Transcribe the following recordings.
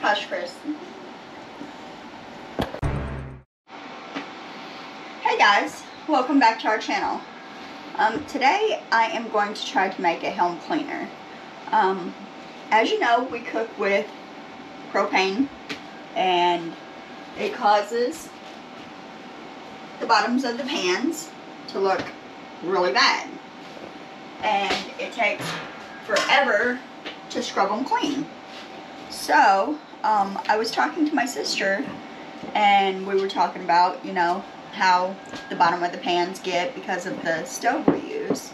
Hush, Chris. Hey guys, welcome back to our channel. Um, today I am going to try to make a helm cleaner. Um, as you know, we cook with propane and it causes the bottoms of the pans to look really bad. And it takes forever to scrub them clean. So, um, I was talking to my sister and we were talking about, you know, how the bottom of the pans get because of the stove we use.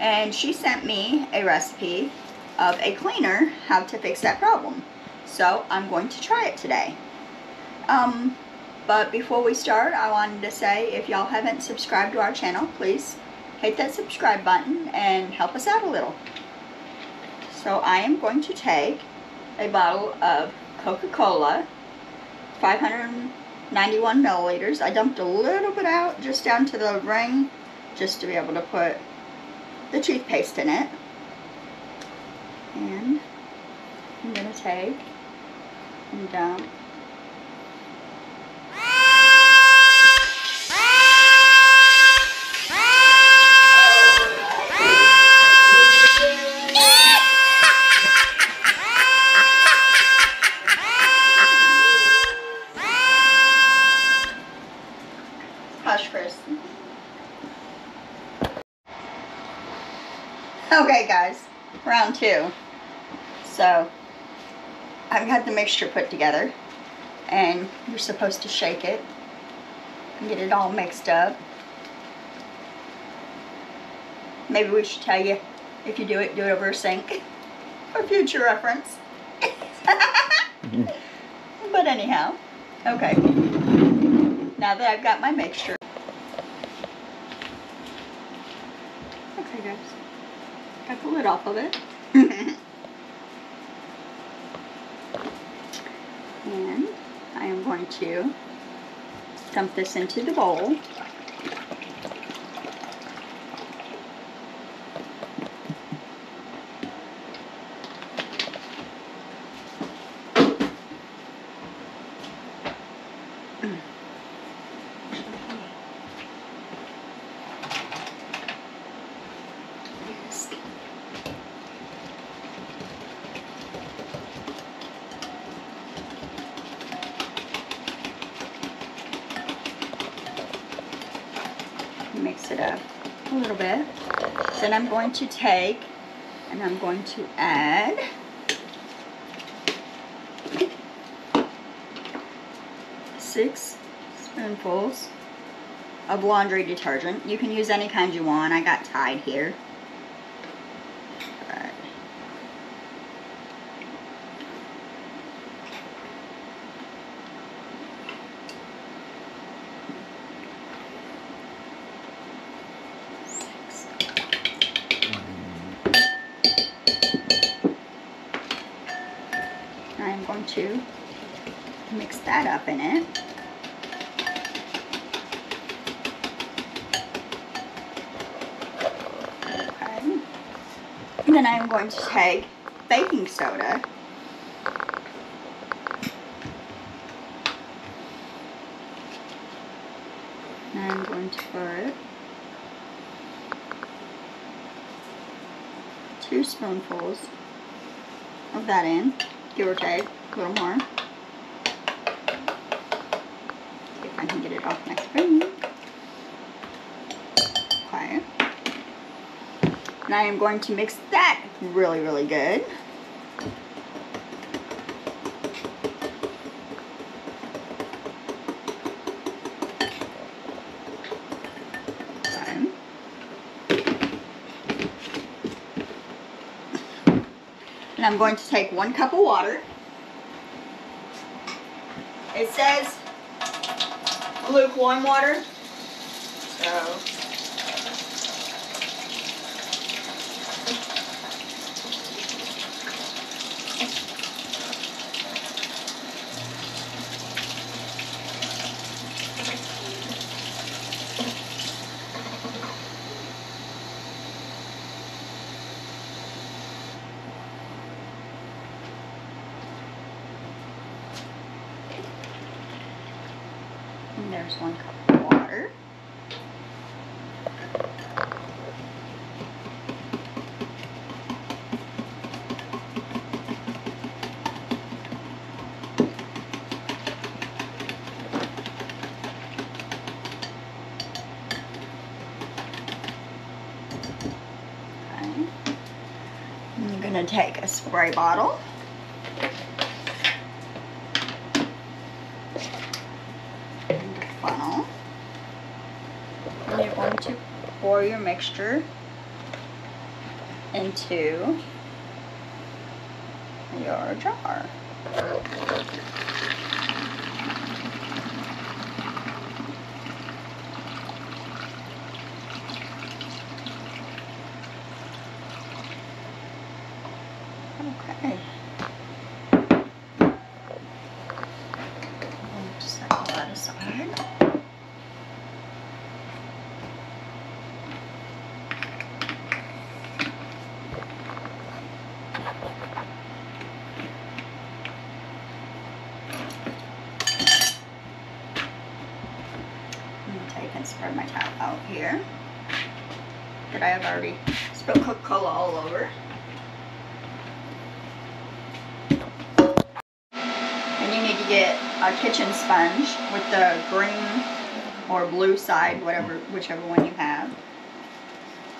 And she sent me a recipe of a cleaner, how to fix that problem. So I'm going to try it today. Um, but before we start, I wanted to say if y'all haven't subscribed to our channel, please hit that subscribe button and help us out a little. So I am going to take a bottle of Coca-Cola, 591 milliliters. I dumped a little bit out just down to the ring just to be able to put the toothpaste in it. And I'm going to take and dump Okay, guys, round two. So, I've got the mixture put together, and you're supposed to shake it and get it all mixed up. Maybe we should tell you, if you do it, do it over a sink for future reference. but anyhow, okay. Now that I've got my mixture. Okay guys, got the lid off of it. and I am going to dump this into the bowl. mix it up a little bit. Then I'm going to take and I'm going to add six spoonfuls of laundry detergent. You can use any kind you want. I got Tide here. But six. To mix that up in it. Okay. And then I'm going to take baking soda. And I'm going to put two spoonfuls of that in, give or take, a little more. See if I can get it off my spoon. Okay. And I am going to mix that really, really good. And I'm going to take one cup of water. It says lukewarm water. So And there's one cup of water. Okay. I'm gonna take a spray bottle. And a funnel. And you're going to pour your mixture into your jar. Okay. I'll just set all that aside. I'm gonna take and spread my towel out here. That I have already spilled Coca-Cola all over. And you need to get a kitchen sponge with the green or blue side, whatever, whichever one you have.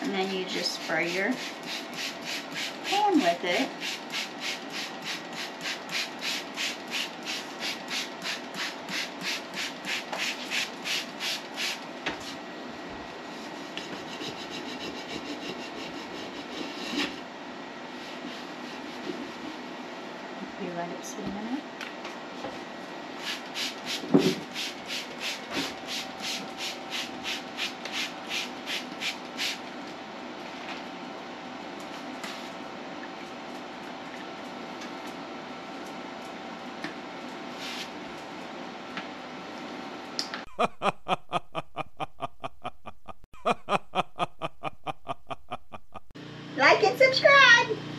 And then you just spray your pan with it. let it sit a minute. like and subscribe.